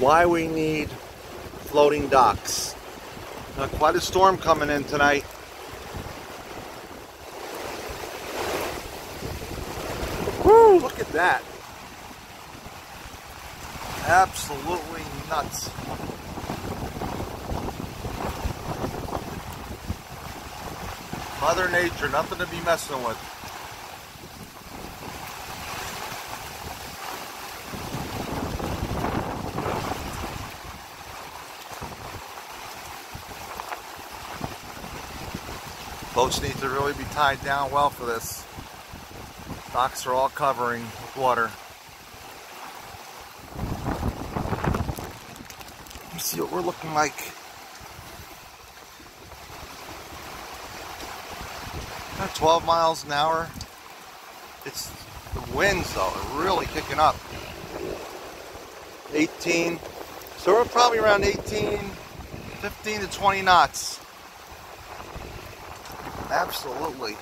why we need floating docks. Now, quite a storm coming in tonight. Woo, look at that. Absolutely nuts. Mother Nature, nothing to be messing with. Boats need to really be tied down well for this. Docks are all covering with water. Let me see what we're looking like. About 12 miles an hour. It's the winds though are really kicking up. 18. So we're probably around 18, 15 to 20 knots. Absolutely.